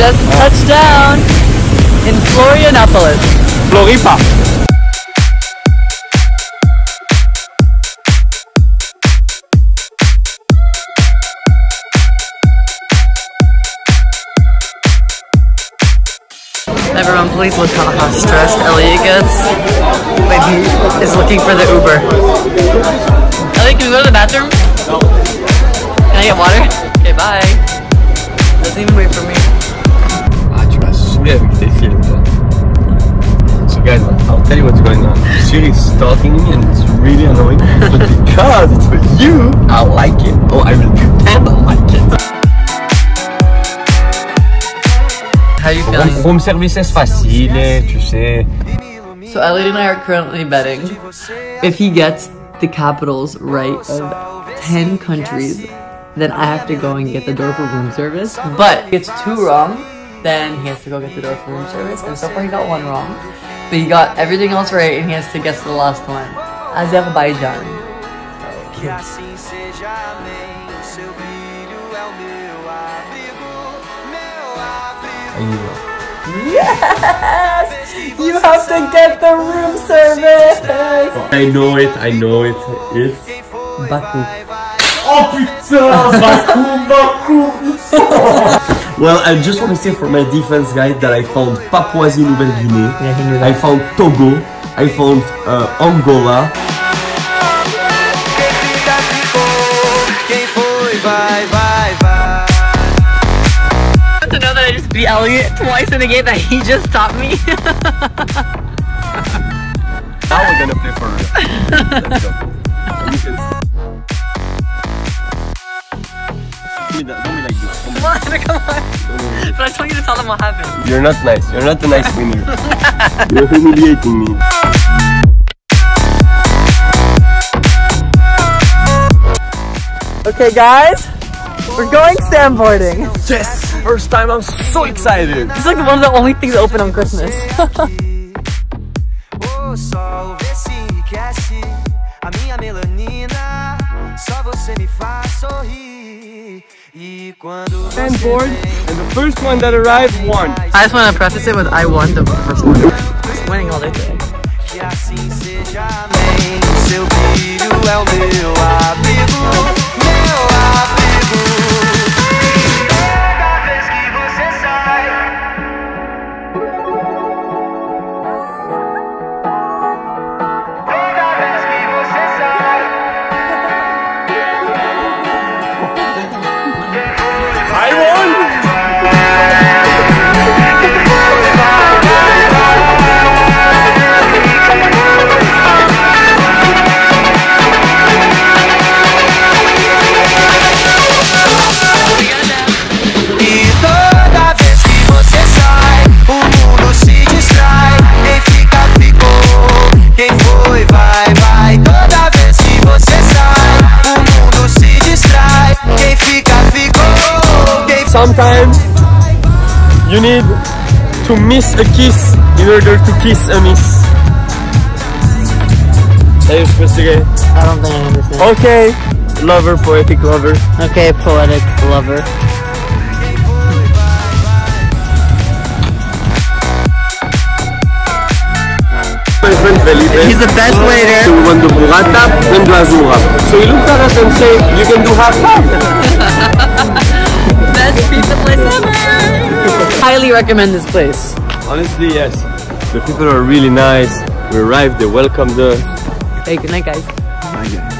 Touchdown in Florianopolis. Floripa. Everyone, please look how, how stressed Elliot gets when he is looking for the Uber. Elliot, can we go to the bathroom? No. Can I get water? Okay, bye. Doesn't even wait for me. Saoulé avec tes films. So guys, I'll tell you what's going on. Shir is stalking me and it's really annoying. But because it's for you, I like it. Oh, I will pretend I like it. How you feeling? Home services facile, tu sais. So Elliot and I are currently betting if he gets the capitals right of 10 countries, then I have to go and get the door for room service. But if gets two wrong, then he has to go get the door for room service. And so far he got one wrong. But he got everything else right and he has to guess the last one. Azerbaijan. Que assim seja, amém. O seu brilho é o meu abrigo, meu abrigo. Yes! You have to get the room service! I know it, I know it. It's... Baku. Oh putain, Baku, Baku. well, I just want to say for my defense, guys, that I found Papouasie Nouvelle-Guinée. Yeah, I found Togo. I found uh, Angola. Quem fica, ficou. Quem foi, vai, vai, vai. to know that I just beat Elliot twice in a game that he just taught me. Now we're gonna play for real. Let's go. Be that- don't be like this. Come on, come on. But I told you to tell them what happened. You're not nice. You're not a nice winner. You're humiliating me. Okay, guys, we're going sandboarding. Yes! First time, I'm so excited. It's like one of the only things open on Christmas. O sol vê se enriquece a minha melanina. Só você me faz sorrir. Quando você Sandboard, vem, and the first one that arrived won. I just want to preface it with I won the first one. Just winning all day today. que assim seja, amém. Seu brilho é o meu abrigo, Sometimes you need to miss a kiss in order to kiss a miss. Are you supposed to get? I don't think I understand. Okay, lover, poetic lover. Okay, poetic lover. My friend Felipe. He's the best waiter. So we want the burrata and glazura. So he looked at us and said, you can do half half. Best pizza place ever. Highly recommend this place. Honestly, yes. The people are really nice. We arrived, they welcomed us. Hey, good night, guys. Bye guys.